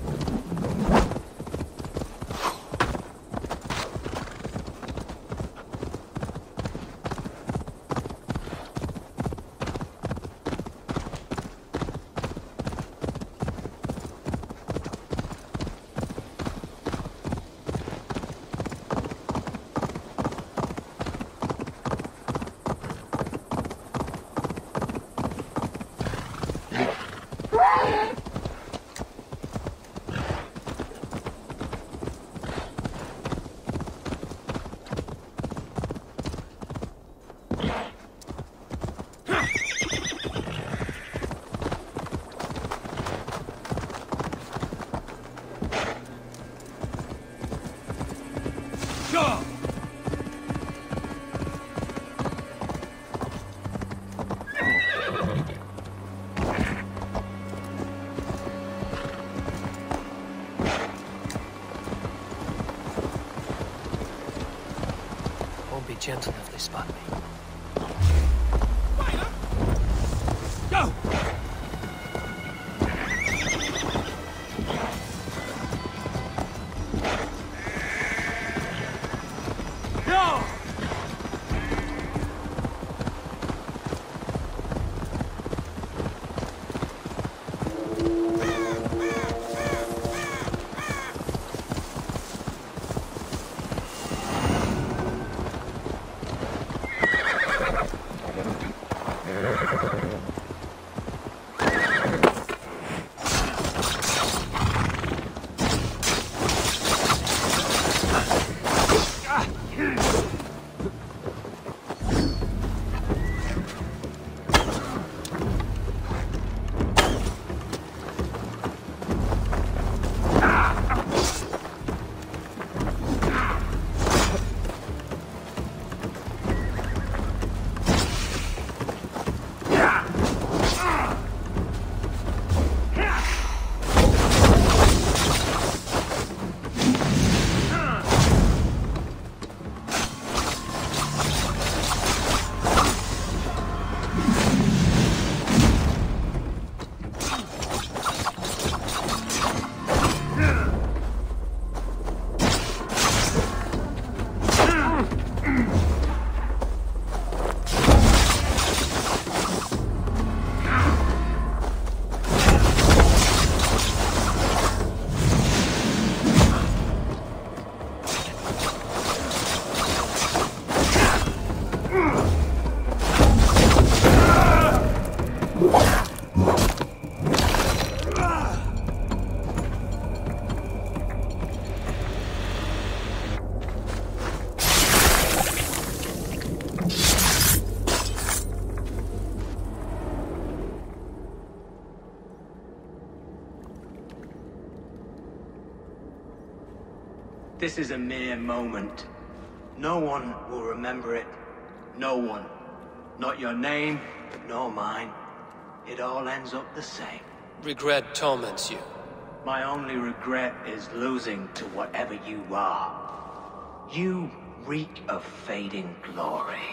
Won't be gentle if they spot me. Go! No! This is a mere moment. No one will remember it. No one. Not your name, nor mine. It all ends up the same. Regret torments you. My only regret is losing to whatever you are. You reek of fading glory.